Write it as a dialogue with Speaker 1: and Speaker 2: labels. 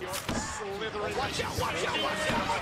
Speaker 1: You're slithering. Watch out, watch out, watch out!